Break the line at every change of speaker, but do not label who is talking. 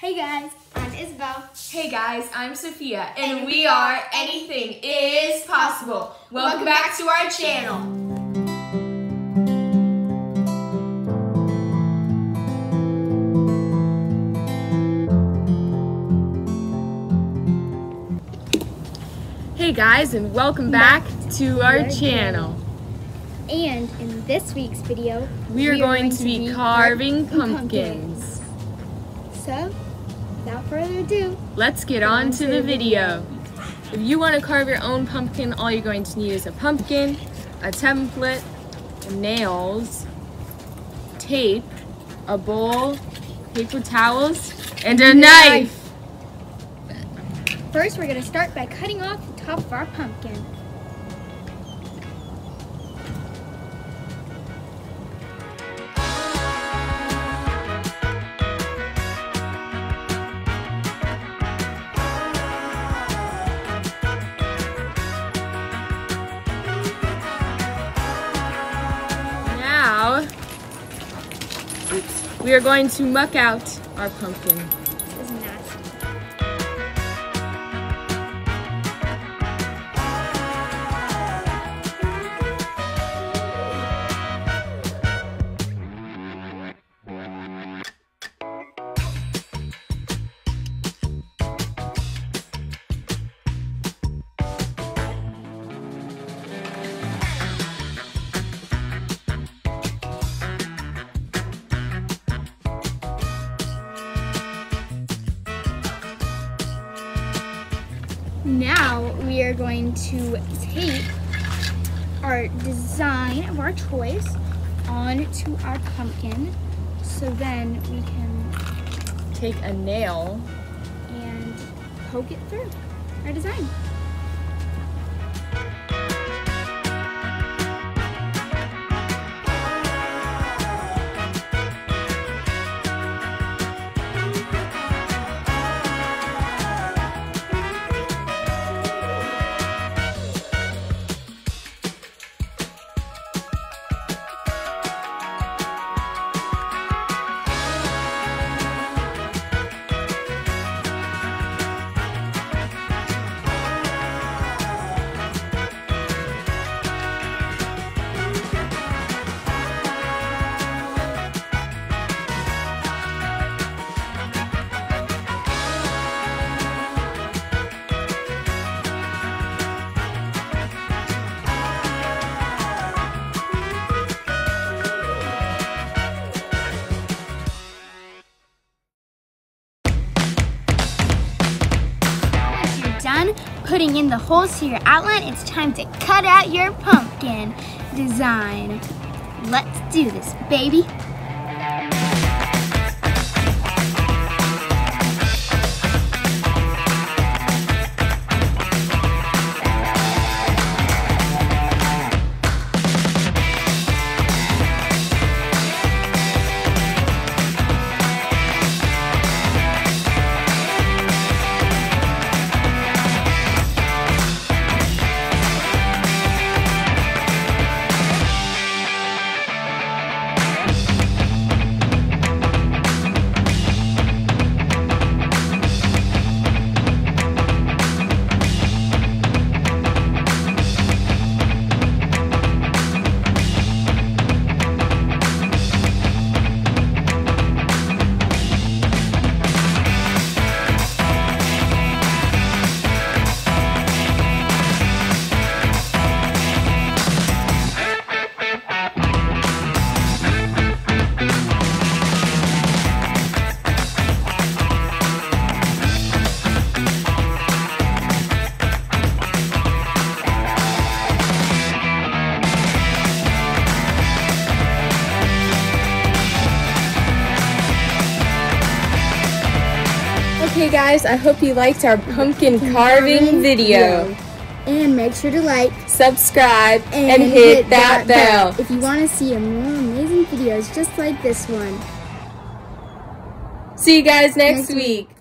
Hey guys, I'm Isabelle.
Hey guys, I'm Sophia, and, and we are Anything is Possible. Welcome, Welcome back, back to our channel. Hey guys, and welcome back, back to our channel.
And in this week's video,
we are, we are going, going, to be, be carving pumpkins.
pumpkins. So, without further ado,
let's get on, to the video. If you want to carve your own pumpkin, all you're going to need is a pumpkin, a template, nails, tape, a bowl, paper towels, and a knife.
First, we're going to start by cutting off the top of our pumpkin.
We are going to muck out our pumpkin.
Are going to tape our design of our choice onto our pumpkin so then we can
take a nail
and poke it through our design. Putting in the holes to your outline, it's time to cut out your pumpkin design. Let's do this, baby.
Okay guys, I hope you liked our pumpkin carving video.
And make sure to like,
subscribe, and, and hit, hit, that, that bell.
bell if you want to see more amazing videos just like this one.
See you guys next, next week. week.